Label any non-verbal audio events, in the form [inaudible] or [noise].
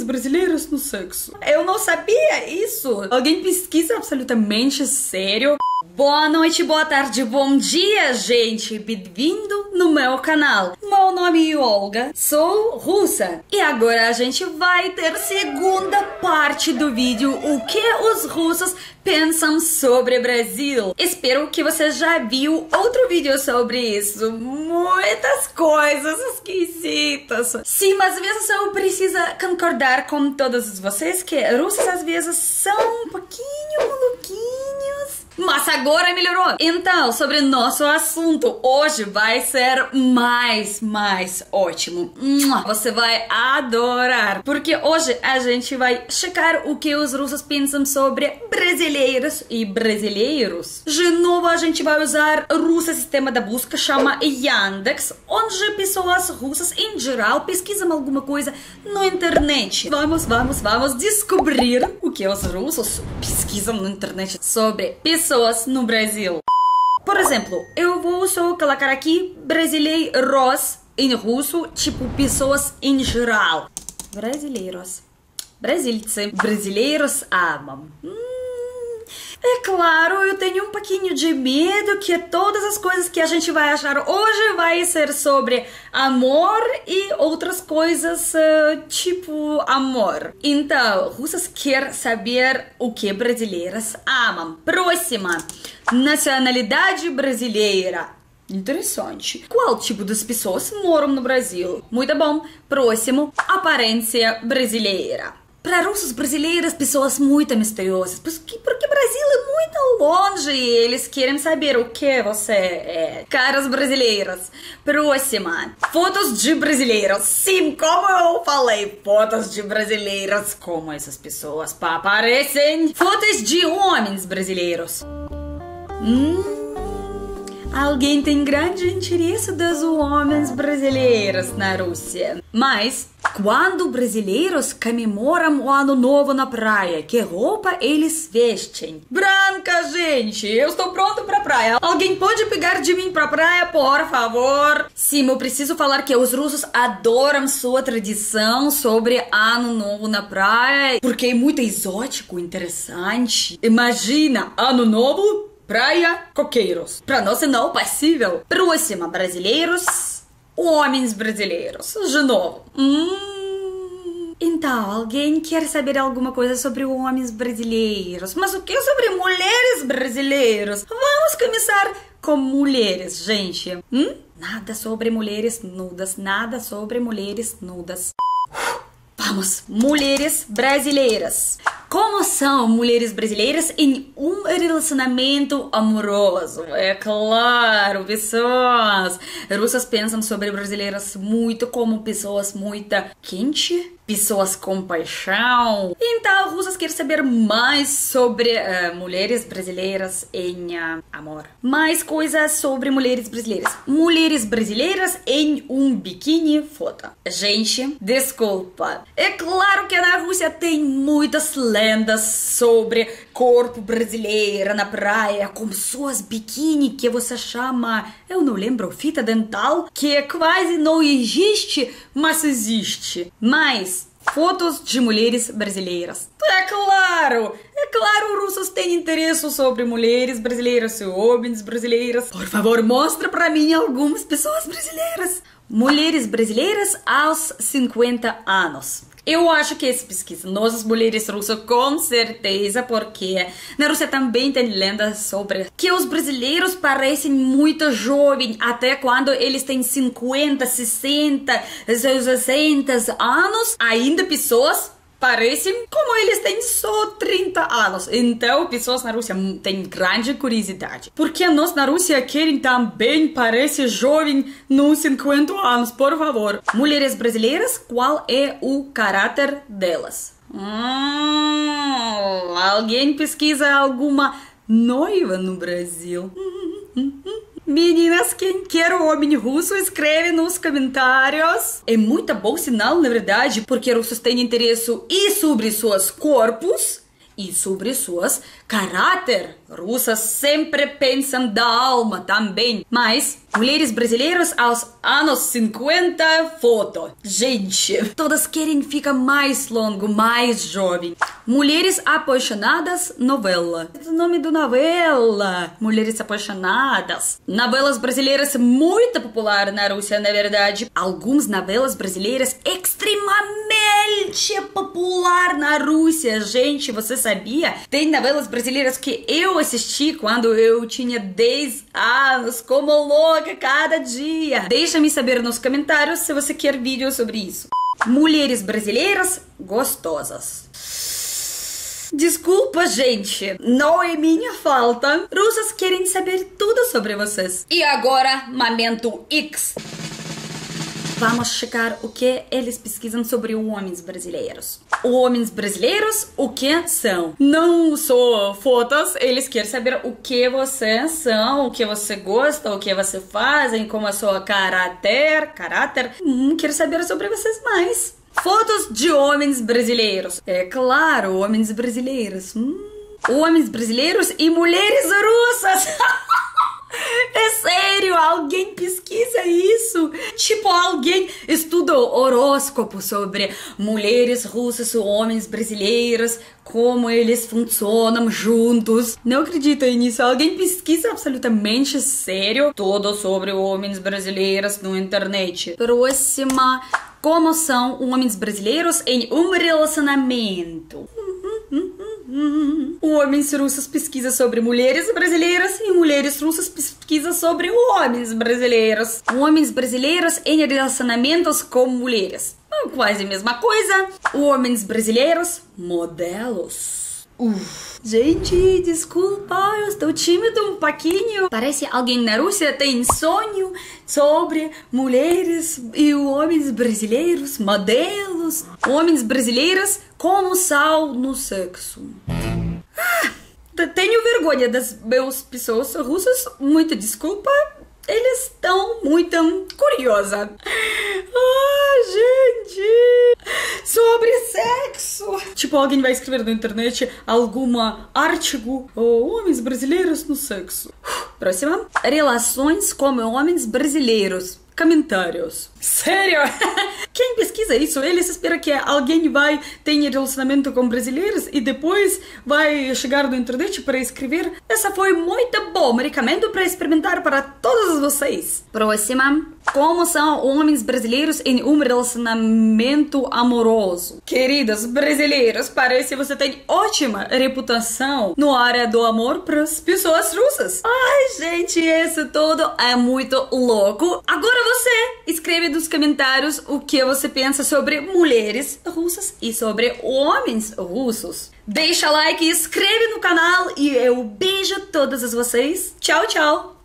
homens brasileiros no sexo. Eu não sabia isso. Alguém pesquisa absolutamente sério? Boa noite, boa tarde, bom dia, gente! Bem-vindo no meu canal. Meu nome é Olga, sou russa. E agora a gente vai ter segunda parte do vídeo O que os russos pensam sobre Brasil. Espero que você já viu outro vídeo sobre isso. Muitas coisas esquisitas. Sim, mas às vezes eu preciso concordar com todos vocês que russos às vezes são um pouquinho maluquinhos mas agora melhorou. Então, sobre nosso assunto, hoje vai ser mais, mais ótimo. Você vai adorar. Porque hoje a gente vai checar o que os russos pensam sobre brasileiros e brasileiros. De novo, a gente vai usar russo sistema da busca, chama Yandex, onde pessoas russas em geral pesquisam alguma coisa na internet. Vamos, vamos, vamos descobrir o que os russos pesquisam na internet sobre pessoas pessoas no Brasil. Por exemplo, eu vou só colocar aqui brasileiros em russo, tipo pessoas em geral. Brasileiros. Brasileiros amam. Hum. É claro, eu tenho um pouquinho de medo que todas as coisas que a gente vai achar hoje vai ser sobre amor e outras coisas uh, amor. Então, russas quer saber o que brasileiras amam. Próxima, nacionalidade brasileira. Interessante. Qual tipo das pessoas moram no Brasil? Muito bom. Próximo, aparência brasileira. Para russos brasileiros, pessoas muito misteriosas, Brasil é muito longe eles querem saber o que você é. Caras brasileiras. Próxima. Fotos de brasileiros. Sim, como eu falei, fotos de brasileiras. Como essas pessoas aparecem. Fotos de homens brasileiros. Hum. Alguém tem grande interesse dos homens brasileiros na Rússia. Mas quando brasileiros comemoram o ano novo na praia, que roupa eles vestem? Branca, gente! Eu estou pronto pra praia. Alguém pode pegar de mim pra praia, por favor? Sim, eu preciso falar que os russos adoram sua tradição sobre ano novo na praia, porque é muito exótico, interessante. Imagina, ano novo Praia Coqueiros. Para nós é não possível. Próxima, brasileiros. Homens brasileiros. De novo. Hum. Então, alguém quer saber alguma coisa sobre homens brasileiros? Mas o que sobre mulheres brasileiros? Vamos começar com mulheres, gente. Hum? Nada sobre mulheres nudas, nada sobre mulheres nudas. Vamos, mulheres brasileiras. Como são mulheres brasileiras em um relacionamento amoroso? É claro, pessoas russas pensam sobre brasileiras muito como pessoas muito quente, pessoas com paixão. Então, russas querem saber mais sobre uh, mulheres brasileiras em uh, amor. Mais coisas sobre mulheres brasileiras. Mulheres brasileiras em um biquíni foto. Gente, desculpa. É claro que na Rússia tem muitas lendas sobre corpo brasileira na praia com suas biquíni que você chama, eu não lembro, fita dental, que quase não existe, mas existe. Mas fotos de mulheres brasileiras. É claro! É claro, russos têm interesse sobre mulheres brasileiras e homens brasileiras. Por favor, mostra para mim algumas pessoas brasileiras. Mulheres brasileiras aos 50 anos. Eu acho que essa pesquisa, nós mulheres russas, com certeza, porque na Rússia também tem lendas sobre que os brasileiros parecem muito jovens, até quando eles têm 50, 60, 60 anos, ainda pessoas parecem como eles têm só 30 anos. Então, pessoas na Rússia têm grande curiosidade. Porque nós na Rússia querem também parecer jovem nos 50 anos, por favor. Mulheres brasileiras, qual é o caráter delas? Hum, alguém pesquisa alguma noiva no Brasil? Meninas, quem quer o homem russo, escreve nos comentários. É muito bom sinal, na verdade, porque russos têm interesse e sobre seus corpos e sobre suas caráter. Russas sempre pensam da alma também. Mas mulheres brasileiras aos anos 50, foto. Gente, todas querem ficar mais longo, mais jovem. Mulheres apaixonadas, novela. O nome do novela, Mulheres apaixonadas. Novelas brasileiras muito popular na Rússia, na verdade. Algumas novelas brasileiras extremamente popular na Rússia. Gente, você sabia? Tem novelas brasileiras que eu assisti quando eu tinha 10 anos, como louca cada dia. Deixa-me saber nos comentários se você quer vídeo sobre isso. Mulheres brasileiras gostosas. Desculpa, gente, não é minha falta. Russas querem saber tudo sobre vocês. E agora, momento X. Vamos checar o que eles pesquisam sobre homens brasileiros. Homens brasileiros, o que são? Não só fotos, eles querem saber o que vocês são, o que você gosta, o que você fazem, como é seu caráter, caráter. Hum, quero saber sobre vocês mais. Fotos de homens brasileiros. É claro, homens brasileiros. Hum. Homens brasileiros e mulheres russas. [laughs] É sério, alguém pesquisa isso? Tipo, alguém estudou horóscopo sobre mulheres russas ou homens brasileiros, como eles funcionam juntos. Não acredito nisso. Alguém pesquisa absolutamente sério tudo sobre homens brasileiros no internet. Próxima. Como são homens brasileiros em um relacionamento? Homens russos pesquisa sobre mulheres brasileiras e mulheres russas pesquisa sobre homens brasileiros. Homens brasileiros em relacionamentos com mulheres. Quase a mesma coisa. Homens brasileiros, modelos. Uf. Gente, desculpa, eu estou tímido um pouquinho. Parece alguém na Rússia tem sonho sobre mulheres e homens brasileiros, modelos. Homens brasileiros como sal no sexo. Ah, tenho vergonha das meus pessoas russas, muita desculpa. Eles estão muito curiosa. [laughs] Ah, gente! Sobre sexo! Tipo, alguém vai escrever na internet alguma artigo homens brasileiros no sexo. Próxima. Relações com homens brasileiros. Comentários. Sério? [laughs] Quem pesquisa isso? Eles esperam que alguém vai ter relacionamento com brasileiros e depois vai chegar no internet para escrever. Essa foi muito bom. Recomendo para experimentar para todos vocês. Próxima. Como são homens brasileiros em um relacionamento amoroso? Queridos brasileiros, parece que você tem ótima reputação no área do amor para as pessoas russas. Ai, gente, isso tudo é muito louco. Agora você escreve nos comentários o que você pensa sobre mulheres russas e sobre homens russos. Deixa like, inscreve no canal e eu beijo todas vocês. Tchau, tchau!